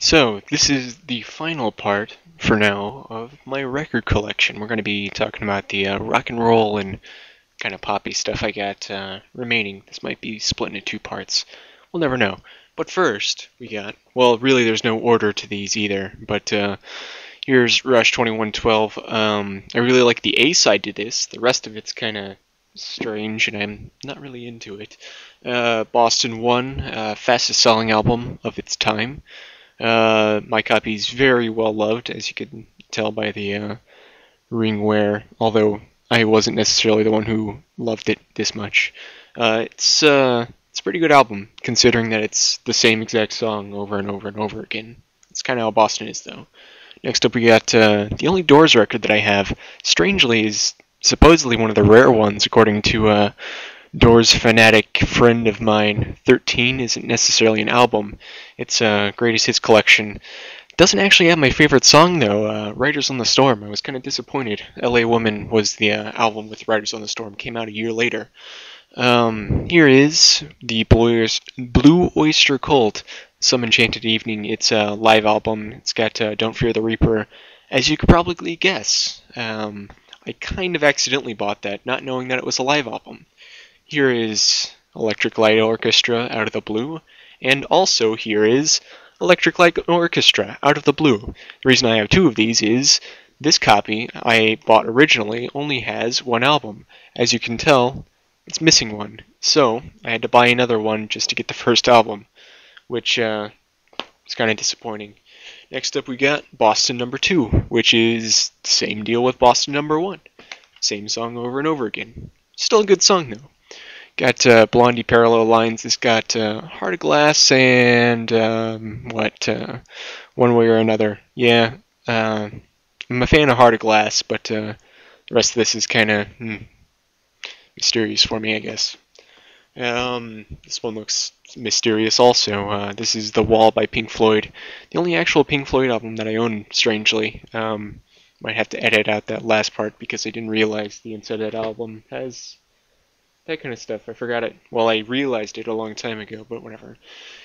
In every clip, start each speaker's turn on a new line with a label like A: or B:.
A: So, this is the final part, for now, of my record collection. We're going to be talking about the uh, rock and roll and kind of poppy stuff I got uh, remaining. This might be split into two parts. We'll never know. But first, we got, well, really there's no order to these either, but uh, here's Rush 2112. Um, I really like the A side to this. The rest of it's kind of strange, and I'm not really into it. Uh, Boston 1, uh, fastest selling album of its time. Uh, my copy is very well loved, as you can tell by the uh, ring wear, although I wasn't necessarily the one who loved it this much. Uh, it's uh, it's a pretty good album, considering that it's the same exact song over and over and over again. It's kind of how Boston is, though. Next up, we got uh, the only Doors record that I have. Strangely, is supposedly one of the rare ones, according to a Doors fanatic friend of mine. 13 isn't necessarily an album. It's a greatest hits collection. Doesn't actually have my favorite song though. Uh, Riders on the Storm. I was kind of disappointed. L.A. Woman was the uh, album with Riders on the Storm. Came out a year later. Um, here is the Blue Oyster Cult. Some Enchanted Evening. It's a live album. It's got uh, Don't Fear the Reaper. As you could probably guess, um, I kind of accidentally bought that, not knowing that it was a live album. Here is Electric Light Orchestra out of the blue, and also here is Electric Light Orchestra out of the blue. The reason I have two of these is this copy I bought originally only has one album. As you can tell, it's missing one. So I had to buy another one just to get the first album, which uh, kind of disappointing. Next up, we got Boston Number Two, which is same deal with Boston Number One. Same song over and over again. Still a good song though. Got uh, Blondie Parallel Lines. It's got uh, Heart of Glass and um, what? Uh, one way or another. Yeah, uh, I'm a fan of Heart of Glass, but uh, the rest of this is kind of hmm, mysterious for me, I guess. Um, this one looks mysterious also. Uh, this is The Wall by Pink Floyd. The only actual Pink Floyd album that I own, strangely. Um, might have to edit out that last part because I didn't realize the inside of that album has that kind of stuff. I forgot it. Well, I realized it a long time ago, but whatever.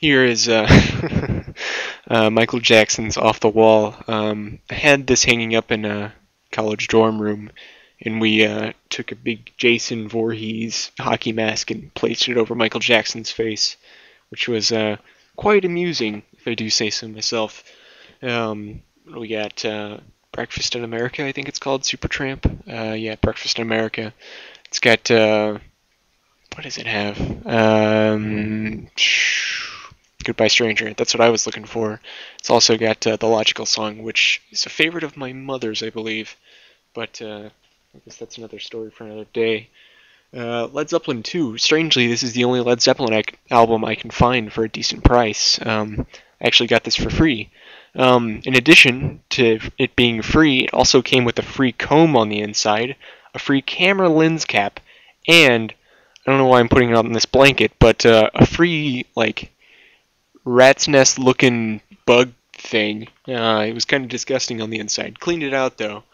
A: Here is uh, uh, Michael Jackson's "Off the Wall." Um, I had this hanging up in a college dorm room, and we uh, took a big Jason Voorhees hockey mask and placed it over Michael Jackson's face, which was uh, quite amusing, if I do say so myself. Um, we got uh, Breakfast in America, I think it's called Supertramp. Uh, yeah, Breakfast in America. It's got what does it have? Um, Goodbye Stranger. That's what I was looking for. It's also got uh, the Logical song, which is a favorite of my mother's, I believe. But uh, I guess that's another story for another day. Uh, Led Zeppelin 2. Strangely, this is the only Led Zeppelin album I can find for a decent price. Um, I actually got this for free. Um, in addition to it being free, it also came with a free comb on the inside, a free camera lens cap, and I don't know why I'm putting it on this blanket, but uh, a free like rat's nest looking bug thing. Uh, it was kind of disgusting on the inside. Cleaned it out though.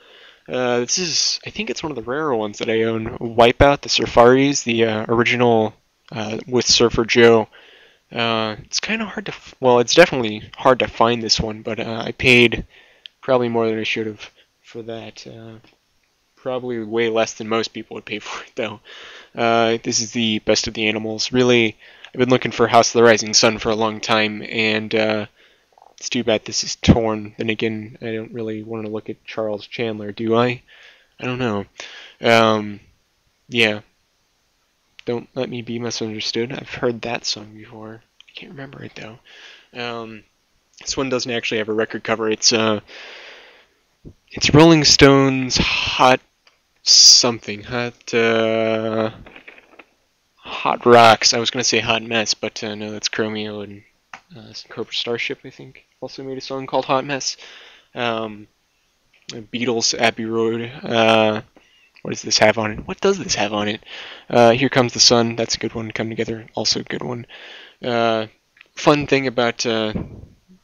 A: Uh, this is, I think it's one of the rarer ones that I own. Wipeout, the Surfaris, the uh, original uh, with Surfer Joe. Uh, it's kind of hard to, well, it's definitely hard to find this one, but I paid probably more than I should have for that. Probably way less than most people would pay for it though. Uh, this is the best of the animals. Really, I've been looking for House of the Rising Sun for a long time, and uh, it's too bad this is torn. Then again, I don't really want to look at Charles Chandler, do I? I don't know. Um, yeah. Don't let me be misunderstood. I've heard that song before. I can't remember it though. Um, this one doesn't actually have a record cover. It's uh, it's Rolling Stones Hot something. Hot, uh, Hot Rocks. I was going to say Hot Mess, but uh, no, that's Chromeo and uh, Cobra Starship, I think, also made a song called Hot Mess. Um, Beatles, Abbey Road. Uh, what does this have on it? What does this have on it? Uh, Here Comes the Sun. That's a good one. Come Together. Also a good one. Uh, fun thing about uh,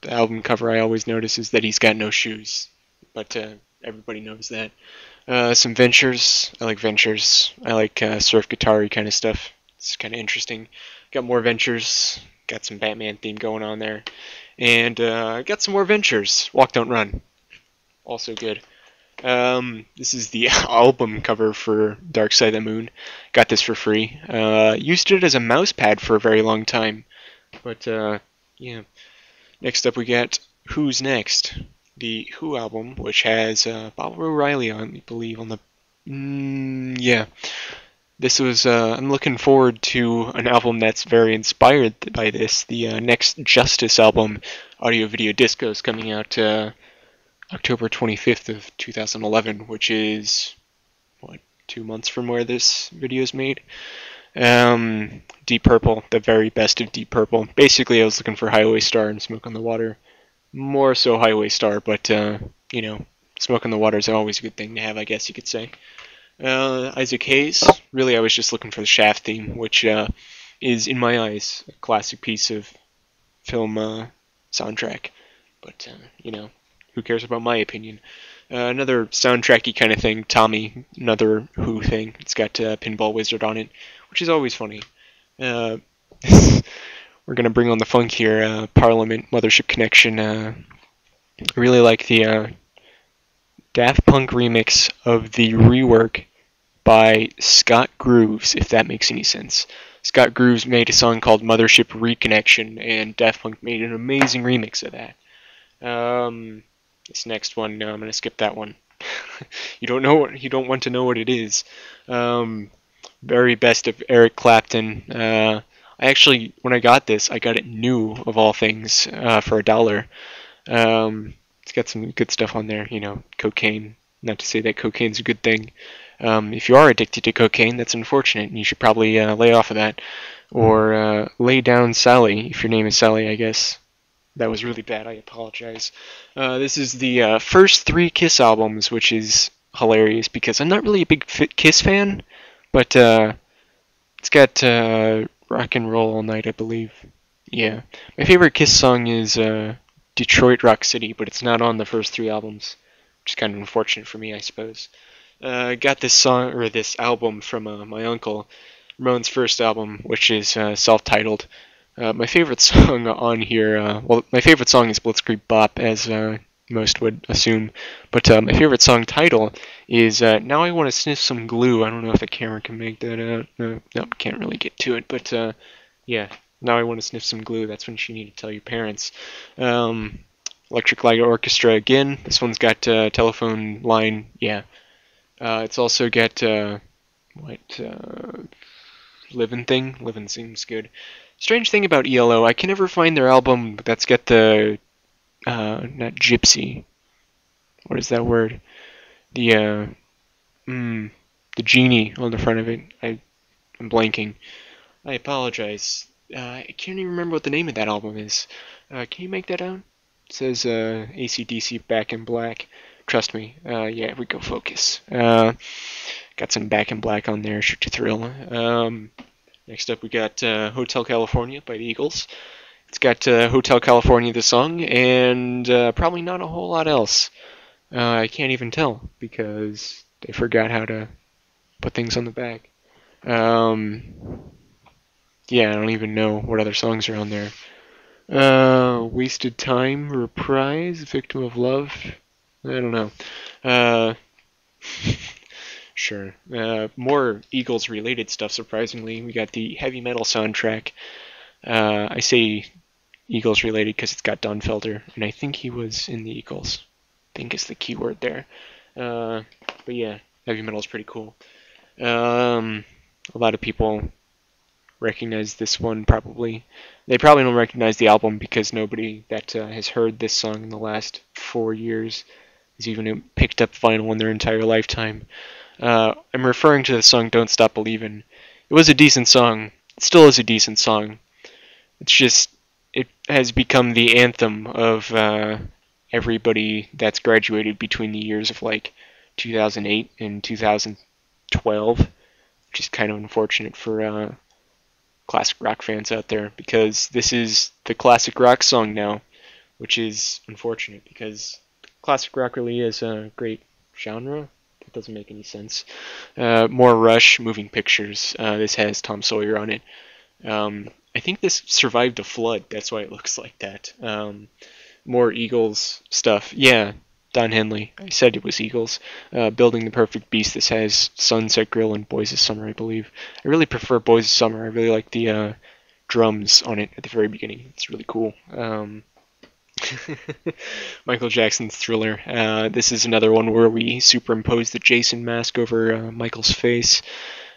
A: the album cover I always notice is that he's got no shoes. But uh, everybody knows that. Uh, some ventures. I like ventures. I like uh, surf guitar kind of stuff. It's kind of interesting. Got more ventures. got some Batman theme going on there, and uh, got some more ventures. Walk Don't Run, also good. Um, this is the album cover for Dark Side of the Moon. Got this for free. Uh, used it as a mouse pad for a very long time, but uh, yeah. Next up, we got Who's Next, the Who album, which has uh, Baba O'Riley on, I believe, on the. Mm, yeah. This was. Uh, I'm looking forward to an album that's very inspired by this. The uh, next Justice album, Audio Video Disco, is coming out uh, October 25th of 2011, which is what two months from where this video is made. Um, Deep Purple, the very best of Deep Purple. Basically, I was looking for Highway Star and Smoke on the Water. More so Highway Star, but uh, you know, Smoke on the Water is always a good thing to have, I guess you could say. Uh, Isaac Hayes, really, I was just looking for the Shaft theme, which uh, is, in my eyes, a classic piece of film uh, soundtrack. But uh, you know, who cares about my opinion? Uh, another soundtracky kind of thing, Tommy, another Who thing. It's got uh, Pinball Wizard on it, which is always funny. We're gonna bring on the funk here. Uh, Parliament, Mothership Connection. Uh, really like the uh, Daft Punk remix of the rework by Scott Grooves, if that makes any sense. Scott Grooves made a song called Mothership Reconnection, and Daft Punk made an amazing remix of that. Um, this next one, no, I'm gonna skip that one. you don't know what you don't want to know what it is. Um, very best of Eric Clapton. Uh, I actually, when I got this, I got it new of all things uh, for a dollar. Um, it's got some good stuff on there, you know, cocaine. Not to say that cocaine's a good thing. Um, if you are addicted to cocaine, that's unfortunate, and you should probably uh, lay off of that. Or uh, lay down Sally, if your name is Sally, I guess. That was really bad. I apologize. Uh, this is the uh, first three Kiss albums, which is hilarious because I'm not really a big Kiss fan, but uh, it's got uh, Rock and Roll All Night, I believe. Yeah. My favorite Kiss song is uh, Detroit Rock City, but it's not on the first three albums, which is kind of unfortunate for me, I suppose. Uh, got this song or this album from my uncle, Ramones' first album, which is self-titled. Uh, my favorite song on here, uh, well, my favorite song is Blitzkrieg Bop, as uh, most would assume, but uh, my favorite song title is uh, Now I Want to Sniff Some Glue. I don't know if the camera can make that out. No, can't really get to it, but uh, yeah, Now I Want to Sniff Some Glue. That's when you need to tell your parents. Um, Electric Light Orchestra again. This one's got telephone line. Yeah. it's also got what Living Thing. Living seems good. Strange thing about ELO, I can never find their album that's got the uh, not gypsy. What is that word? The uh, mm, the genie on the front of it. I, I'm blanking. I apologize. Uh, I can't even remember what the name of that album is. Uh, can you make that out? It says uh, ACDC Back in Black. Trust me. Uh, yeah, we go focus. Uh, got some Back in Black on there. Shoot to thrill. Um, Next up, we got uh, Hotel California by the Eagles. It's got uh, Hotel California, the song, and uh, probably not a whole lot else. Uh, I can't even tell because they forgot how to put things on the back. Um, yeah, I don't even know what other songs are on there. Uh, Wasted Time, Reprise, Victim of Love. I don't know. Uh, Sure. Uh, more Eagles related stuff, surprisingly. We got the heavy metal soundtrack. Uh, I say Eagles related because it's got Don Felder, and I think he was in the Eagles. I think is the key word there. Uh, but yeah, heavy metal is pretty cool. Um, a lot of people recognize this one probably. They probably don't recognize the album because nobody that uh, has heard this song in the last four years has even picked up vinyl in their entire lifetime. Uh, I'm referring to the song Don't Stop Believin'. It was a decent song. It still is a decent song. It's just, it has become the anthem of uh, everybody that's graduated between the years of like 2008 and 2012, which is kind of unfortunate for uh, classic rock fans out there because this is the classic rock song now, which is unfortunate because classic rock really is a great genre it doesn't make any sense. Uh, more Rush, Moving Pictures. Uh, this has Tom Sawyer on it. Um, I think this survived a flood. That's why it looks like that. Um, more Eagles stuff. Yeah, Don Henley. I said it was Eagles. Uh, Building the Perfect Beast. This has Sunset Grill and Boys of Summer, I believe. I really prefer Boys of Summer. I really like the uh, drums on it at the very beginning. It's really cool. Um, Michael Jackson's Thriller. Uh, this is another one where we superimpose the Jason mask over uh, Michael's face.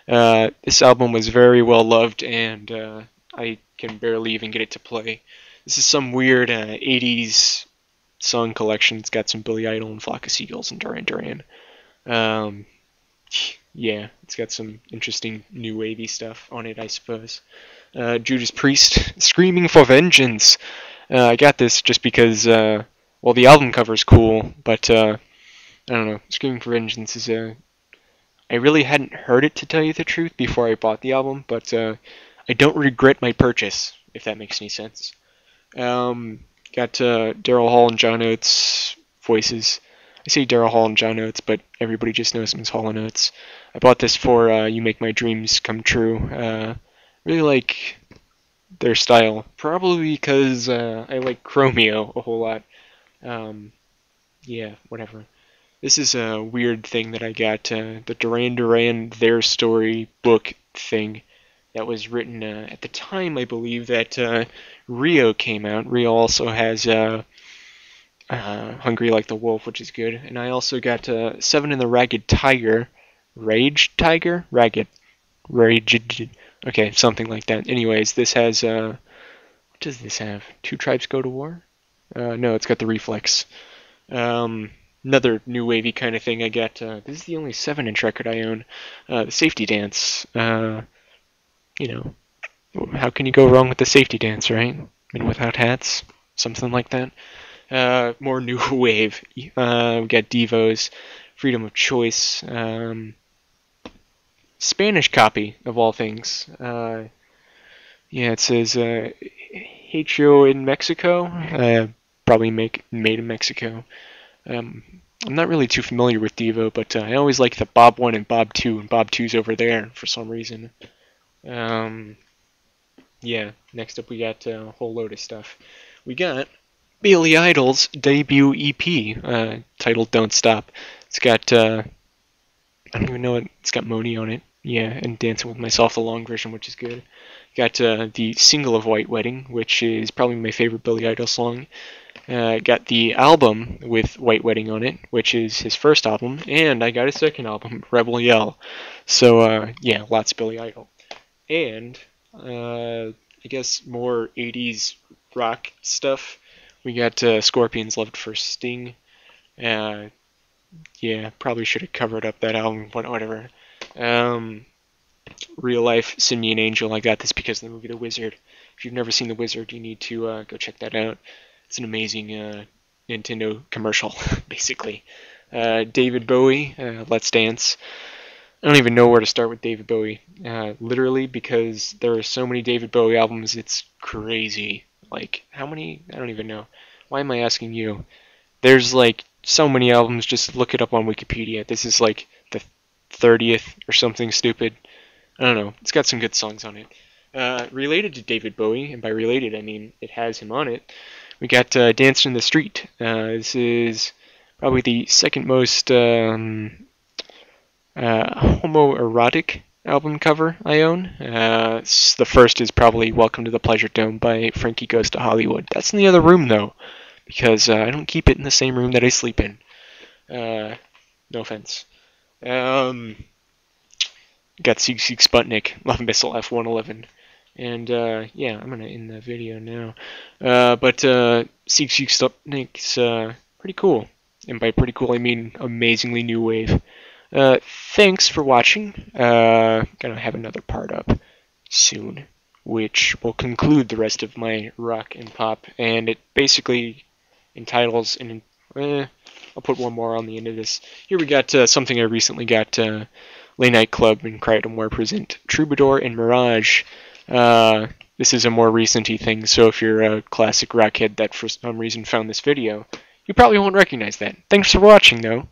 A: Uh, this album was very well loved, and uh, I can barely even get it to play. This is some weird 80s uh, song collection. It's got some Billy Idol and Flock of Seagulls and Duran Duran. Um, yeah, it's got some interesting new wavy stuff on it, I suppose. Uh, Judas Priest, Screaming for Vengeance. Uh, I got this just because, well, the album cover is cool, but I don't know. Screaming for Vengeance is a. I really hadn't heard it to tell you the truth before I bought the album, but uh, I don't regret my purchase, if that makes any sense. Um, got uh, Daryl Hall and John Oates voices. I say Daryl Hall and John Oates, but everybody just knows him as Hall and Oates. I bought this for uh, "You Make My Dreams Come True." Uh, really like their style, probably because uh, I like Chromeo a whole lot. Um, yeah, whatever. This is a weird thing that I got uh, the Duran Duran Their Story book thing that was written uh, at the time, I believe, that uh, Rio came out. Rio also has uh, uh, Hungry Like the Wolf, which is good. And I also got uh, Seven and the Ragged Tiger. Rage Tiger? Ragged. Rage. Okay, something like that. Anyways, this has. What does this have? Two Tribes Go to War? No, it's got the Reflex. Um, another new wavy kind of thing I got. Uh, this is the only 7 inch record I own. Uh, the Safety Dance. Uh, you know, how can you go wrong with the safety dance, right? I mean, without hats, something like that. Uh, more new wave. Uh, we got Devo's Freedom of Choice. Um, Spanish copy of all things. Uh, yeah, it says uh, Hecho in Mexico. Probably make made in Mexico. Um, I'm not really too familiar with Devo, but uh, I always like the Bob One and Bob Two, and Bob Two's over there for some reason. Um, yeah, next up we got uh, a whole load of stuff. We got Billy Idol's debut EP uh, titled "Don't Stop." It's got uh, I don't even know it. It's got Mony on it. Yeah, and Dancing with Myself, the long version, which is good. Got uh, the single of White Wedding, which is probably my favorite Billy Idol song. Uh, got the album with White Wedding on it, which is his first album, and I got his second album, Rebel Yell. So uh, yeah, lots of Billy Idol and uh, I guess more 80s rock stuff. We got uh, Scorpions Love at First Sting. Uh, yeah, probably should have covered up that album, but whatever. Um, real life, Send Me an Angel. I got this because of the movie The Wizard. If you've never seen The Wizard, you need to uh, go check that out. It's an amazing uh, Nintendo commercial, basically. Uh, David Bowie, uh, Let's Dance. I don't even know where to start with David Bowie. Uh, literally, because there are so many David Bowie albums, it's crazy. Like, how many? I don't even know. Why am I asking you? There's like so many albums, just look it up on Wikipedia. This is like the 30th or something stupid. I don't know. It's got some good songs on it. Uh, related to David Bowie, and by related I mean it has him on it, we got uh, Dancing in the Street. Uh, this is probably the second most um, uh, homoerotic album cover I own. Uh, the first is probably Welcome to the Pleasure Dome by Frankie Goes to Hollywood. That's in the other room though, because I don't keep it in the same room that I sleep in. No offense. Um, got Sigue Sigue Sputnik, Love Missile F-111. And uh, yeah, I'm gonna end the video now. Uh, but uh, Sigue Sigue Sputnik's uh, pretty cool, and by pretty cool I mean amazingly new wave. Uh, thanks for watching. Uh, gonna have another part up soon, which will conclude the rest of my rock and pop, and it basically entitles and eh, I'll put one more on the end of this. Here we got uh, something I recently got. Late Night Club and More present Troubadour and Mirage. Uh, this is a more recenty thing, so if you're a classic rockhead that for some reason found this video, you probably won't recognize that. Thanks for watching, though.